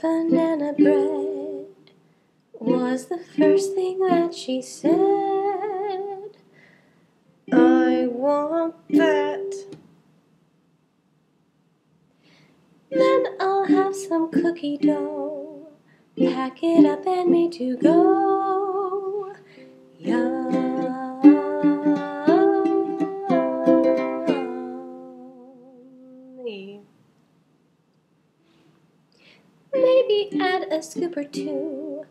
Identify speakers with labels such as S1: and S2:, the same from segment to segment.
S1: banana bread was the first thing that she said. I want that. Then I'll have some cookie dough, pack it up and me to go. Yummy. Maybe add a scoop or two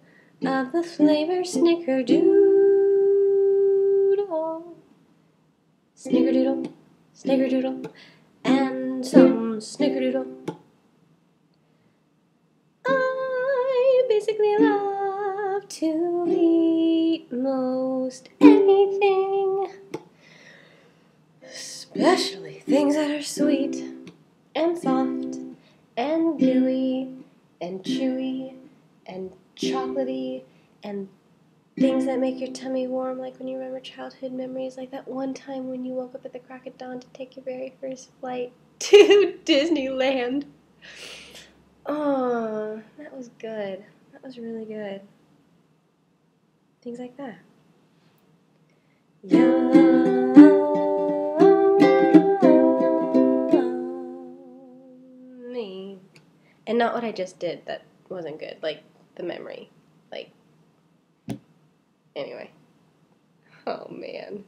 S1: of the flavor snickerdoodle. Snickerdoodle, snickerdoodle, and some snickerdoodle. I basically love to eat most anything, especially things that are sweet and soft and gooey and chewy and chocolatey and things that make your tummy warm, like when you remember childhood memories, like that one time when you woke up at the crack of dawn to take your very first flight to Disneyland. Oh, that was good. That was really good. Things like that. Yummy. And not what I just did that wasn't good, like the memory. Like, anyway. Oh man.